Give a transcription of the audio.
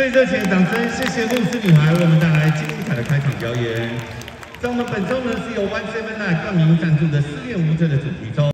最热情的掌声，谢谢露丝女孩为我们带来精彩的开场表演。在我们本周呢是由 One Seven Nine 冠名赞助的失恋无罪的主题周。